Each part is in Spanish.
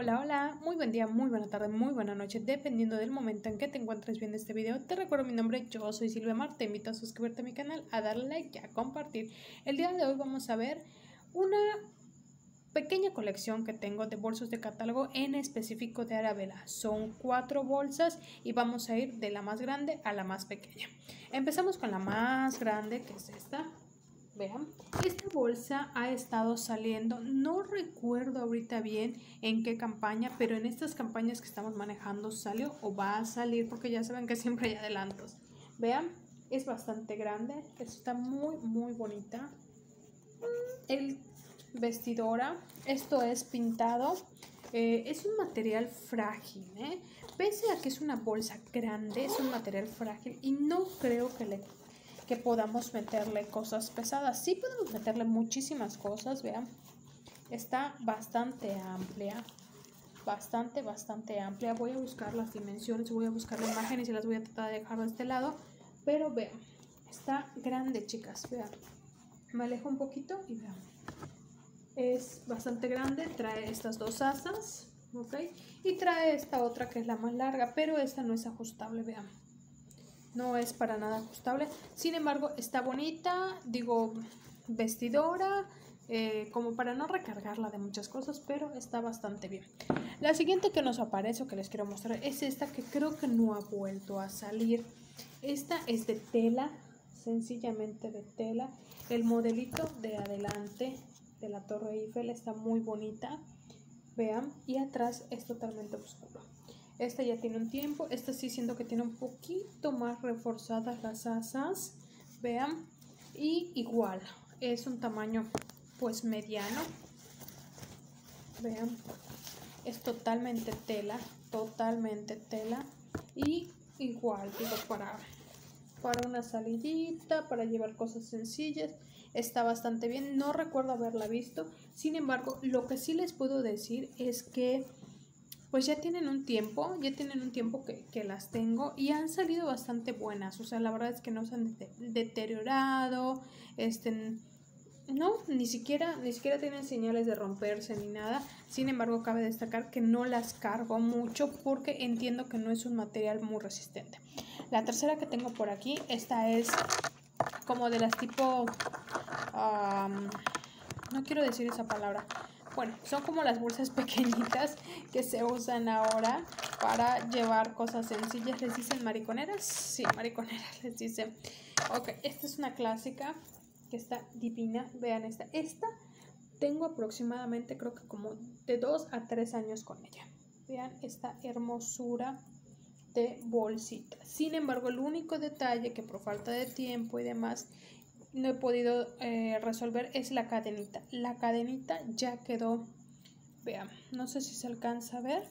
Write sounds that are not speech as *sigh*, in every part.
Hola, hola, muy buen día, muy buena tarde, muy buena noche, dependiendo del momento en que te encuentres viendo este video. Te recuerdo mi nombre, yo soy Silvia Mar, te invito a suscribirte a mi canal, a darle like y a compartir. El día de hoy vamos a ver una pequeña colección que tengo de bolsos de catálogo en específico de Arabella. Son cuatro bolsas y vamos a ir de la más grande a la más pequeña. Empezamos con la más grande, que es esta. Vean, esta bolsa ha estado saliendo, no recuerdo ahorita bien en qué campaña, pero en estas campañas que estamos manejando salió o va a salir porque ya saben que siempre hay adelantos. Vean, es bastante grande, está muy muy bonita. El vestidora, esto es pintado, eh, es un material frágil, ¿eh? pese a que es una bolsa grande, es un material frágil y no creo que le que podamos meterle cosas pesadas. Sí podemos meterle muchísimas cosas, vean. Está bastante amplia. Bastante, bastante amplia. Voy a buscar las dimensiones, voy a buscar la imagen y se las voy a tratar de dejar de este lado. Pero vean, está grande, chicas. Vean. Me alejo un poquito y vean. Es bastante grande, trae estas dos asas, ¿ok? Y trae esta otra que es la más larga, pero esta no es ajustable, vean no es para nada ajustable. Sin embargo, está bonita, digo, vestidora, eh, como para no recargarla de muchas cosas, pero está bastante bien. La siguiente que nos aparece o que les quiero mostrar es esta que creo que no ha vuelto a salir. Esta es de tela, sencillamente de tela. El modelito de adelante de la Torre Eiffel está muy bonita. Vean, y atrás es totalmente oscuro. Esta ya tiene un tiempo. Esta sí siento que tiene un poquito más reforzadas las asas. Vean. Y igual. Es un tamaño pues mediano. Vean. Es totalmente tela. Totalmente tela. Y igual, digo, para, para una salidita, para llevar cosas sencillas. Está bastante bien. No recuerdo haberla visto. Sin embargo, lo que sí les puedo decir es que pues ya tienen un tiempo, ya tienen un tiempo que, las tengo y han salido bastante buenas. O sea, la verdad es que no se han deteriorado, este, no, ni siquiera, ni siquiera tienen señales de romperse ni nada. Sin embargo, cabe destacar que no las cargo mucho porque entiendo que no es un material muy resistente. La tercera que tengo por aquí, esta es como de las tipo, no quiero decir esa palabra, bueno, son como las bolsas *laughs* pequeñitas que se usan ahora para llevar cosas sencillas. ¿Les dicen mariconeras? Sí, mariconeras *laughs* les dicen. Ok, esta es una clásica que está divina. Vean esta. Esta tengo aproximadamente creo que como de 2 a 3 años con ella. Vean esta hermosura de bolsita. Sin embargo, el único detalle que por falta de tiempo y demás no he podido eh, resolver es la cadenita. La cadenita ya quedó, vean, no sé si se alcanza a ver.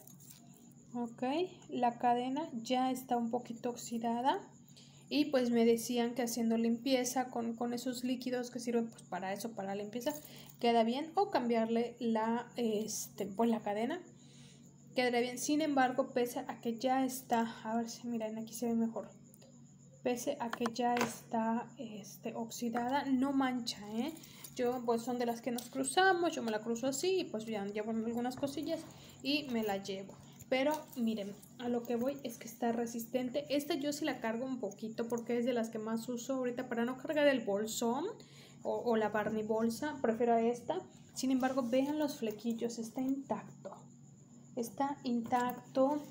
Ok, la cadena ya está un poquito oxidada. Y pues me decían que haciendo limpieza con, con esos líquidos que sirven pues para eso, para limpieza, queda bien. O cambiarle la, este, pues la cadena, quedaría bien. Sin embargo, pese a que ya está, a ver si miren, aquí se ve mejor pese a que ya está este, oxidada, no mancha, ¿eh? Yo, pues son de las que nos cruzamos, yo me la cruzo así y pues ya llevo algunas cosillas y me la llevo. Pero miren, a lo que voy es que está resistente. Esta yo sí la cargo un poquito porque es de las que más uso ahorita para no cargar el bolsón o, o la Barney bolsa. Prefiero esta. Sin embargo, vean los flequillos, está intacto. Está intacto.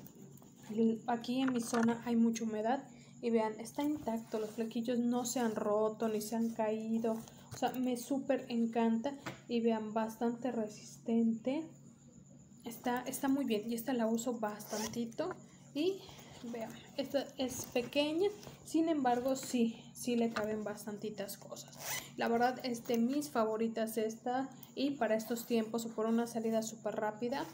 Aquí en mi zona hay mucha humedad y vean, está intacto, los flequillos no se han roto ni se han caído. O sea, me súper encanta y vean, bastante resistente. Está, está muy bien y esta la uso bastantito y vean, esta es pequeña, sin embargo sí, sí le caben bastantitas cosas. La verdad es de mis favoritas esta y para estos tiempos o por una salida súper rápida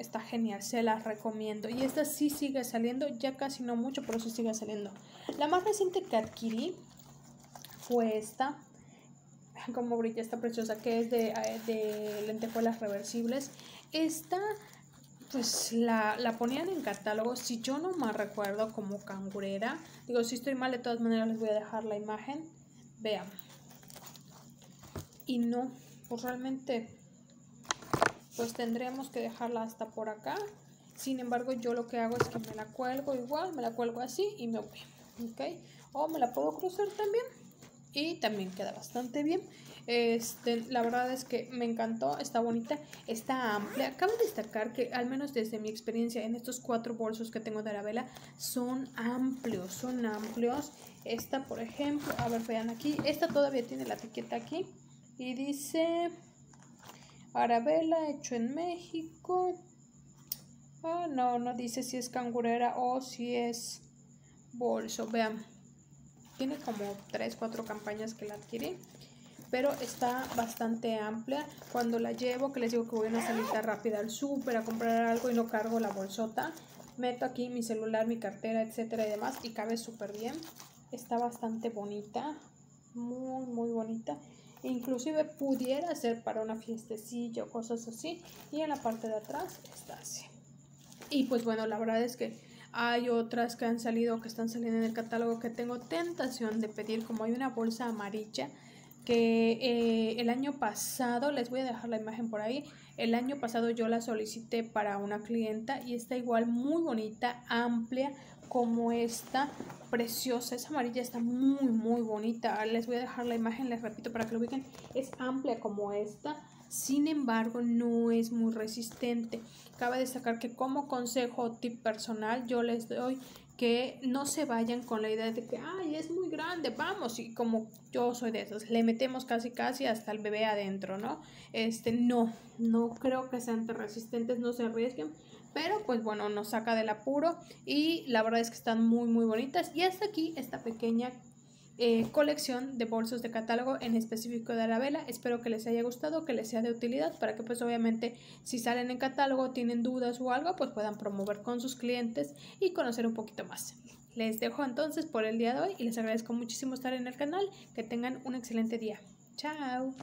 Está genial, se las recomiendo. Y esta sí sigue saliendo, ya casi no mucho, pero sí sigue saliendo. La más reciente que adquirí fue esta. *laughs* Como brilla, está preciosa, que es de, eh, de lentejuelas reversibles. Esta, pues la, la ponían en catálogo, si yo no me recuerdo, como cangurera. Digo, si estoy mal, de todas maneras les voy a dejar la imagen. Vean. Y no, pues realmente pues tendremos que dejarla hasta por acá. Sin embargo, yo lo que hago es que me la cuelgo igual, me la cuelgo así y me voy. ¿Ok? O me la puedo cruzar también y también queda bastante bien. Este, la verdad es que me encantó, está bonita, está amplia. Acabo de destacar que, al menos desde mi experiencia, en estos cuatro bolsos que tengo de Arabella, son amplios, son amplios. Esta, por ejemplo, a ver, vean aquí, esta todavía tiene la etiqueta aquí y dice Arabella hecho en México. Ah, no, no dice si es cangurera o si es bolso. Vean, tiene como 3, 4 campañas que la adquirí pero está bastante amplia. Cuando la llevo, que les digo que voy a una salita rápida al súper a comprar algo y no cargo la bolsota, meto aquí mi celular, mi cartera, etcétera y demás y cabe súper bien. Está bastante bonita, muy muy bonita. Inclusive pudiera ser para una fiestecilla o cosas así. Y en la parte de atrás está así. Y pues bueno, la verdad es que hay otras que han salido, que están saliendo en el catálogo que tengo tentación de pedir, como hay una bolsa amarilla que eh, el año pasado, les voy a dejar la imagen por ahí, el año pasado yo la solicité para una clienta y está igual muy bonita, amplia como esta, preciosa, esa amarilla está muy muy bonita, les voy a dejar la imagen, les repito para que lo ubiquen, es amplia como esta, sin embargo no es muy resistente. Cabe destacar que como consejo tip personal yo les doy que no se vayan con la idea de que, ay, es muy grande, vamos, y como yo soy de esos, le metemos casi casi hasta el bebé adentro, ¿no? Este, no, no creo que sean resistentes, no se arriesguen, pero pues bueno, nos saca del apuro y la verdad es que están muy, muy bonitas. Y hasta aquí esta pequeña eh, colección de bolsos de catálogo en específico de Arabella. Espero que les haya gustado, que les sea de utilidad para que pues obviamente si salen en catálogo, tienen dudas o algo, pues puedan promover con sus clientes y conocer un poquito más. Les dejo entonces por el día de hoy y les agradezco muchísimo estar en el canal. Que tengan un excelente día. Chao.